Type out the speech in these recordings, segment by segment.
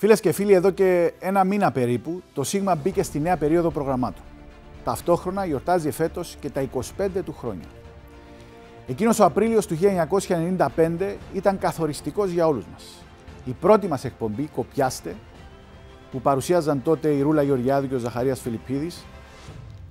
Φίλες και φίλοι, εδώ και ένα μήνα περίπου το Σίγμα μπήκε στη νέα περίοδο προγραμμάτων. Ταυτόχρονα γιορτάζει εφέτο και τα 25 του χρόνια. Εκείνος ο Απρίλιος του 1995 ήταν καθοριστικός για όλους μας. Η πρώτη μας εκπομπή, Κοπιάστε, που παρουσίαζαν τότε η Ρούλα Γεωργιάδου και ο Ζαχαρίας Φιλιππίδης,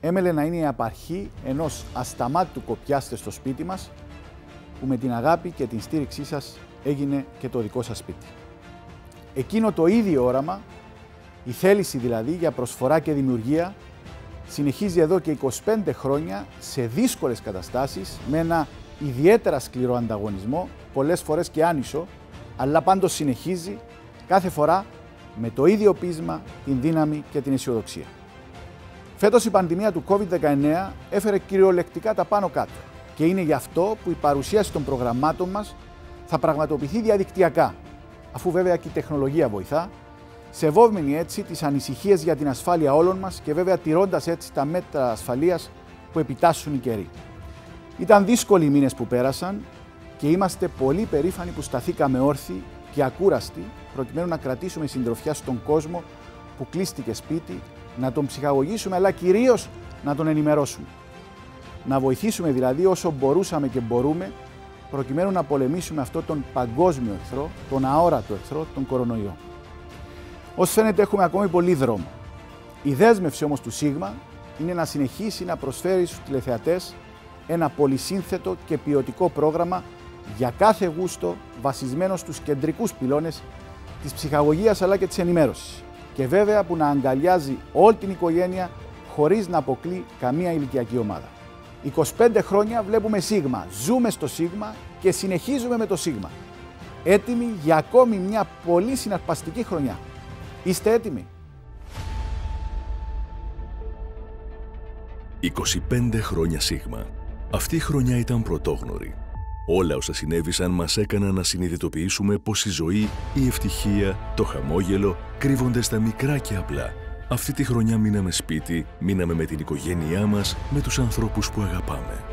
έμελε να είναι η απαρχή ενός ασταμάτητου Κοπιάστε στο σπίτι μας, που με την αγάπη και την στήριξή σας έγινε και το δικό σας σπίτι. Εκείνο το ίδιο όραμα, η θέληση δηλαδή για προσφορά και δημιουργία, συνεχίζει εδώ και 25 χρόνια σε δύσκολες καταστάσεις με ένα ιδιαίτερα σκληρό ανταγωνισμό, πολλές φορές και άνισο, αλλά πάντως συνεχίζει κάθε φορά με το ίδιο πείσμα, την δύναμη και την αισιοδοξία. Φέτος η πανδημία του COVID-19 έφερε κυριολεκτικά τα πάνω κάτω και είναι γι' αυτό που η παρουσίαση των προγραμμάτων μας θα πραγματοποιηθεί διαδικτυακά αφού βέβαια και η τεχνολογία βοηθά, σεβόμενοι έτσι τις ανησυχίες για την ασφάλεια όλων μας και βέβαια τηρώντας έτσι τα μέτρα ασφαλείας που επιτάσσουν οι καιροί. Ήταν δύσκολοι οι μήνες που πέρασαν και είμαστε πολύ περήφανοι που σταθήκαμε όρθιοι και ακούραστοι προκειμένου να κρατήσουμε συντροφιά στον κόσμο που κλείστηκε σπίτι, να τον ψυχαγωγήσουμε αλλά κυρίως να τον ενημερώσουμε. Να βοηθήσουμε δηλαδή όσο μπορούσαμε και μπορούμε προκειμένου να πολεμήσουμε αυτό τον παγκόσμιο εχθρό, τον αόρατο εχθρό, τον κορονοϊό. Ω φαίνεται, έχουμε ακόμη πολύ δρόμο. Η δέσμευση όμως του ΣΥΓΜΑ είναι να συνεχίσει να προσφέρει στους τηλεθεατές ένα πολυσύνθετο και ποιοτικό πρόγραμμα για κάθε γούστο βασισμένο στους κεντρικούς πυλώνες της ψυχαγωγίας αλλά και της ενημέρωσης. Και βέβαια που να αγκαλιάζει όλη την οικογένεια χωρίς να αποκλεί καμία ηλικιακή ομάδα. 25 χρόνια βλέπουμε Σίγμα, ζούμε στο Σίγμα και συνεχίζουμε με το Σίγμα. Έτοιμοι για ακόμη μια πολύ συναρπαστική χρονιά. Είστε έτοιμοι; 25 χρόνια Σίγμα. Αυτή η χρονιά ήταν πρωτόγνωρη. Όλα όσα συνέβησαν μας έκαναν να συνειδητοποιήσουμε πως η ζωή, η ευτυχία, το χαμόγελο κρύβονται στα μικρά και απλά αυτή τη χρονιά μείναμε σπίτι, μείναμε με την οικογένειά μας, με τους ανθρώπους που αγαπάμε.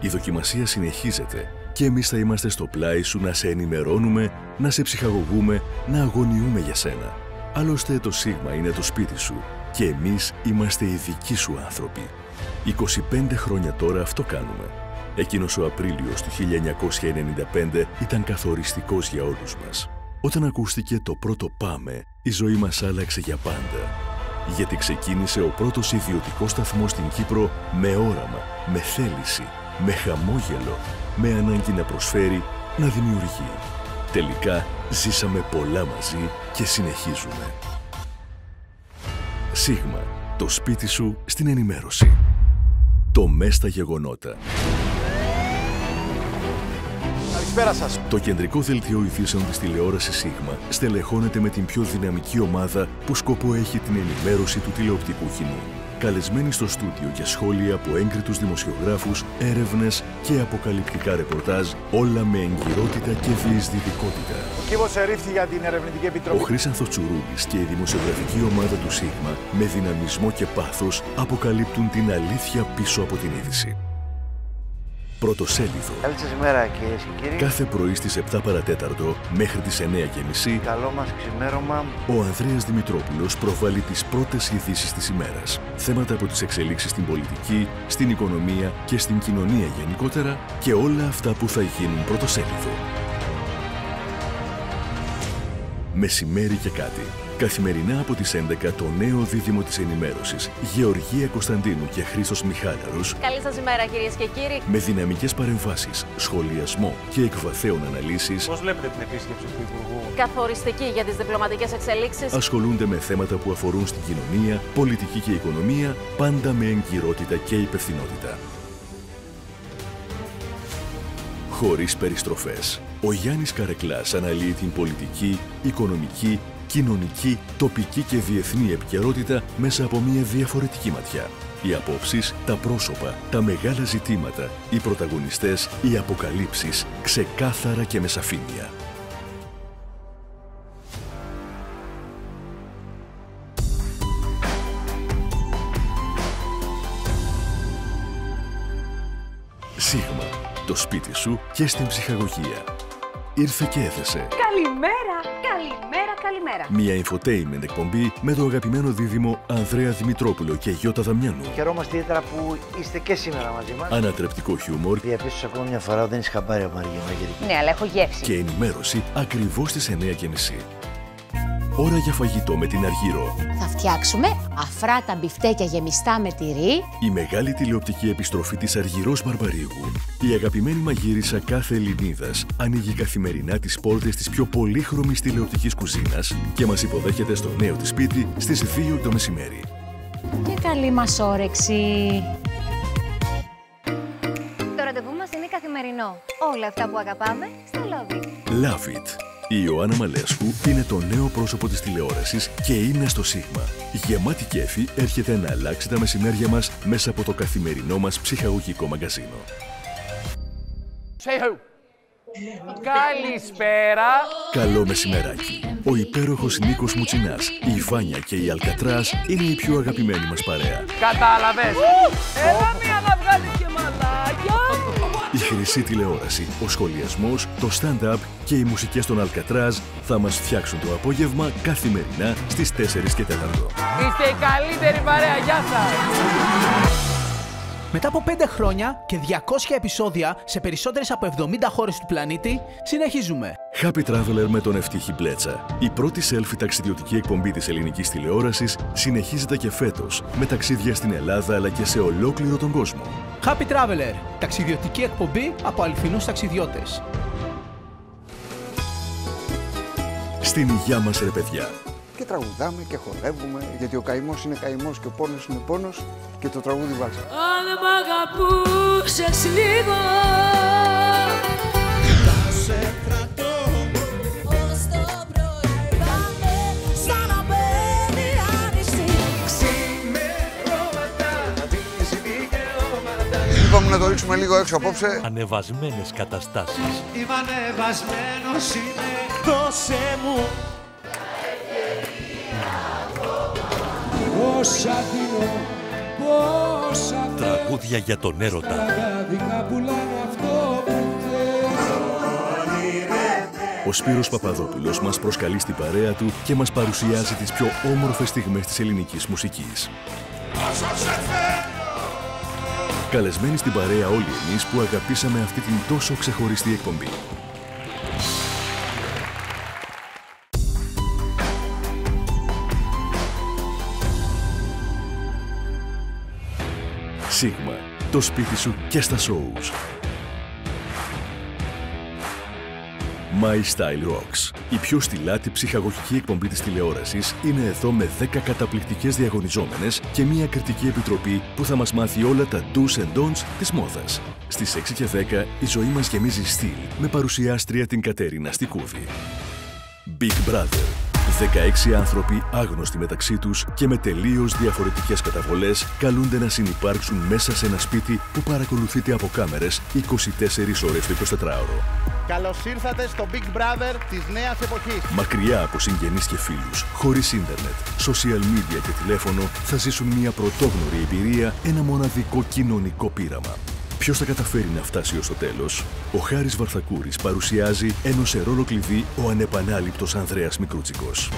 Η δοκιμασία συνεχίζεται και εμείς θα είμαστε στο πλάι σου να σε ενημερώνουμε, να σε ψυχαγωγούμε, να αγωνιούμε για σένα. Άλλωστε το Σίγμα είναι το σπίτι σου και εμείς είμαστε οι δικοί σου άνθρωποι. 25 χρόνια τώρα αυτό κάνουμε. Εκείνος ο Απρίλιος του 1995 ήταν καθοριστικός για όλους μας. Όταν ακούστηκε το πρώτο «Πάμε», η ζωή μας άλλαξε για πάντα γιατί ξεκίνησε ο πρώτος ιδιωτικός σταθμός στην Κύπρο με όραμα, με θέληση, με χαμόγελο, με ανάγκη να προσφέρει, να δημιουργεί. Τελικά ζήσαμε πολλά μαζί και συνεχίζουμε. Σίγμα, το σπίτι σου στην ενημέρωση. Το Μέστα Γεγονότα. Καλησπέρα σας. Το κεντρικό δελτίο ειδήσεων της τηλεόρασης Σίγμα στελεχώνεται με την πιο δυναμική ομάδα που σκοπό έχει την ενημέρωση του τηλεοπτικού κοινού. Καλεσμένοι στο στούντιο για σχόλια από έγκριτους δημοσιογράφους, έρευνες και αποκαλυπτικά ρεπορτάζ, όλα με εγκυρότητα και διεισδυτικότητα. Ο κύβο ερήφθη για την Ερευνητική Επιτροπή. Ο Χρήσανθο Τσουρούλη και η δημοσιογραφική ομάδα του Σίγμα, με δυναμισμό και πάθος, αποκαλύπτουν την αλήθεια πίσω από την είδηση. Πρωτοσέλιδο. Καλή σας ημέρα κυρίες και κύριοι. Κάθε πρωί στις 7 παρατέταρτο μέχρι τις 9.30 Καλό μας ξημέρωμα. ο Ανδρέας Δημητρόπουλος προβάλλει τις πρώτες ειδήσεις της ημέρας. Θέματα από τις εξελίξεις στην πολιτική, στην οικονομία και στην κοινωνία γενικότερα και όλα αυτά που θα γίνουν πρωτοσέλιδο. Μεσημέρι και κάτι. Καθημερινά από τις 11 το νέο δίδυμο της ενημέρωσης Γεωργία Κωνσταντίνου και Χρήστος Μιχάλαρος Καλή σας ημέρα κυρίες και κύριοι. με δυναμικές παρεμβάσεις, σχολιασμό και εκβαθέων αναλύσεις Πώς βλέπετε την επίσκεψη του Υπουργού; Καθοριστική για τις διπλωματικές εξελίξεις. ασχολούνται με θέματα που αφορούν στην κοινωνία, πολιτική και οικονομία, πάντα με εγκυρότητα και υπευθυνότητα. Χωρίς περιστροφές. Ο Γιάννης Καρεκλάς αναλύει την πολιτική, οικονομική, κοινωνική, τοπική και διεθνή επικαιρότητα μέσα από μια διαφορετική ματιά. Οι απόψεις, τα πρόσωπα, τα μεγάλα ζητήματα, οι πρωταγωνιστές, οι αποκαλύψεις, ξεκάθαρα και με σαφήνεια. Σίγμα. Το σπίτι σου και στην ψυχαγωγία. ήρθε και έθεσε. Καλημέρα, καλημέρα, καλημέρα. Μια infotainment εκπομπή με το αγαπημένο δίδυμο Ανδρέα Δημητρόπουλο και Γιώτα Δαμιανού. Χαιρόμαστε ιδιαίτερα που είστε και σήμερα μαζί μας. Ανατρεπτικό χιούμορ Διαπίστωσα ακόμα μια φορά ότι δεν είσαι χαμπάρι από Μαρία Μαγειρική. Ναι, αλλά έχω γεύση. και ενημέρωση ακριβώς στις 9.30. Ώρα για φαγητό με την Αργύρο. Θα φτιάξουμε αφράτα μπιφτέκια γεμιστά με τυρί, Η μεγάλη τηλεοπτική επιστροφή της Αργυρός Μπαρμπαρίγου. Η αγαπημένη μαγείρισα κάθε Ελληνίδας ανοίγει καθημερινά τις πόρτες της πιο πολύχρωμης τηλεοπτικής κουζίνας και μας υποδέχεται στο νέο της σπίτι στις 2 το μεσημέρι. και καλή μας όρεξη. Το ραντεβού μας είναι καθημερινό. Όλα αυτά που αγαπάμε στο Love It. Love it. Η Ιωάννα Μαλέσκου είναι το νέο πρόσωπο της τηλεόρασης και είναι στο Σίγμα. Γεμάτη κέφι έρχεται να αλλάξει τα μεσημέρια μας μέσα από το καθημερινό μας ψυχαγωγικό μαγκαζίνο. Say who; Καλησπέρα. Καλό μεσημεράκι. Ο υπέροχος Νίκος Μουτσινάς, η Φάνια και η Αλκατράς είναι η πιο αγαπημένη μας παρέα. Κατάλαβες. Έλα μία να βγάλεις και μαλάκια. Η χρυσή τηλεόραση, ο σχολιασμός, το stand-up και οι μουσικές των Αλκατράζ θα μας φτιάξουν το απόγευμα καθημερινά στις 4 και 4. Είστε η καλύτερη παρέα. Γεια σας. Μετά από 5 χρόνια και 200 επεισόδια σε περισσότερες από 70 χώρες του πλανήτη, συνεχίζουμε. Happy Traveler με τον Ευτύχη Μπλέτσα. Η πρώτη selfie ταξιδιωτική εκπομπή της ελληνικής τηλεόρασης συνεχίζεται και φέτος με ταξίδια στην Ελλάδα αλλά και σε ολόκληρο τον κόσμο. Happy Traveler, ταξιδιωτική εκπομπή από αληθινούς ταξιδιώτες. Στην υγειά μας ρε παιδιά. Και τραγουδάμε και χορεύουμε γιατί ο καημός είναι καημός και ο πόνος είναι πόνος και το τραγούδι βάζει. Αν μ' αγαπούσες λίγο Ως το πρωί πάμε σαν να μπαίνει άνοιξη Είπαμε να το ρίξουμε λίγο έξω απόψε. Ανεβασμένες καταστάσεις. Είμαι ανεβασμένος είμαι Δώσε μου Πόσα δίνω Πόσα Τραγούδια για τον έρωτα. Άδικα πουλάνε αυτό που Ο Σπύρος Παπαδόπουλος μας προσκαλεί στην παρέα του και μας παρουσιάζει τις πιο όμορφες στιγμές της ελληνικής μουσικής. Καλεσμένοι στην παρέα όλοι εμείς που αγαπήσαμε αυτή την τόσο ξεχωριστή εκπομπή. Σίγμα, το σπίτι σου και στα shows. My Style Rocks. Η πιο στυλάτη ψυχαγωγική εκπομπή της τηλεόρασης είναι εδώ με 10 καταπληκτικές διαγωνιζόμενες και μια κριτική επιτροπή που θα μας μάθει όλα τα do's and don'ts της μόδας. Στις 6 και 10 η ζωή μας γεμίζει στυλ με παρουσιάστρια την Κατέρινα Στικούδη. Big Brother. 16 άνθρωποι άγνωστοι μεταξύ τους και με τελείως διαφορετικές καταβολές καλούνται να συνυπάρξουν μέσα σε ένα σπίτι που παρακολουθείται από κάμερες 24 ώρες το 24ωρο. Καλώς ήρθατε στο Big Brother της νέας εποχής. Μακριά από συγγενείς και φίλους, χωρίς ίντερνετ, social media και τηλέφωνο, θα ζήσουν μια πρωτόγνωρη εμπειρία, ένα μοναδικό κοινωνικό πείραμα. Ποιος θα καταφέρει να φτάσει ως το τέλος; Ο Χάρης Βαρθακούρης παρουσιάζει ενώ σε ρόλο κλειδί ο ανεπανάληπτος Ανδρέας Μικρούτσικος.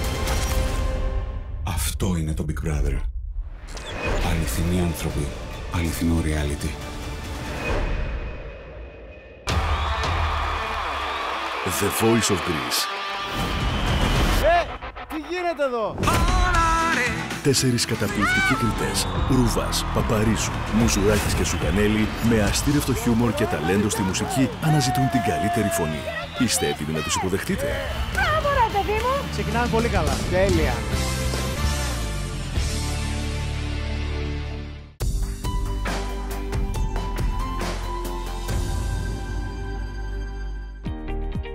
Αυτό είναι το Big Brother. Αληθινοί άνθρωποι. Αληθινό reality. The Voice of Greece. Ε, τι γίνεται εδώ; Τέσσερις καταπληκτικοί κριτές. Ρουβάς, Παπαρίζου, Μουζουράκης και Σουγανέλη με αστήρευτο χιούμορ και ταλέντο στη μουσική αναζητούν την καλύτερη φωνή. Είστε έτοιμοι να τους υποδεχτείτε; Μπράβο ρε παιδί μου! Ξεκινάμε πολύ καλά. Τέλεια.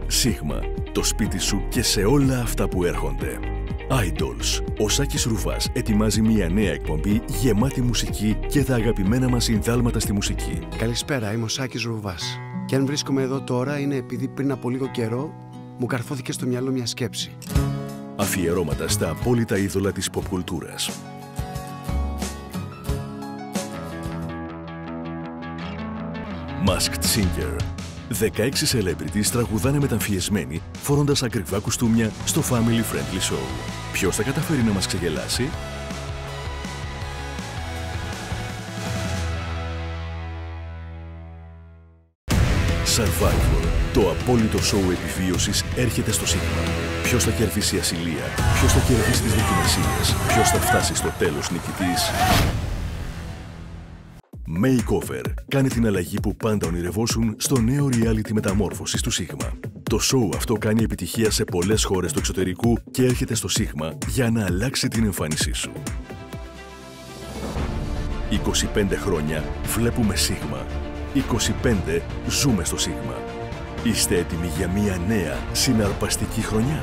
Σίγμα, το σπίτι σου και σε όλα αυτά που έρχονται. Idols. Ο Σάκης Ρουβάς ετοιμάζει μια νέα εκπομπή γεμάτη μουσική και τα αγαπημένα μας συνδάλματα στη μουσική. Καλησπέρα, είμαι ο Σάκης Ρουβάς. Και αν βρίσκομαι εδώ τώρα είναι επειδή πριν από λίγο καιρό μου καρφώθηκε στο μυαλό μια σκέψη. Αφιερώματα στα απόλυτα είδωλα της pop κουλτούρας. Masked Singer. 16 celebrities τραγουδάνε μεταμφιεσμένοι φορώντας ακριβά κουστούμια στο Family Friendly Show. Ποιος θα καταφέρει να μας ξεγελάσει; Survivor. Το απόλυτο σοου επιβίωσης έρχεται στο Σίγμα. Ποιος θα κερδίσει ασυλία, ποιος θα κερδίσει τις δοκιμασίες, ποιος θα φτάσει στο τέλος νικητής; Makeover. Κάνει την αλλαγή που πάντα ονειρευόσουν στο νέο reality μεταμόρφωσης του Σίγμα. Το show αυτό κάνει επιτυχία σε πολλές χώρες του εξωτερικού και έρχεται στο Σίγμα για να αλλάξει την εμφάνισή σου. 25 χρόνια βλέπουμε Σίγμα. 25 ζούμε στο Σίγμα. Είστε έτοιμοι για μια νέα συναρπαστική χρονιά;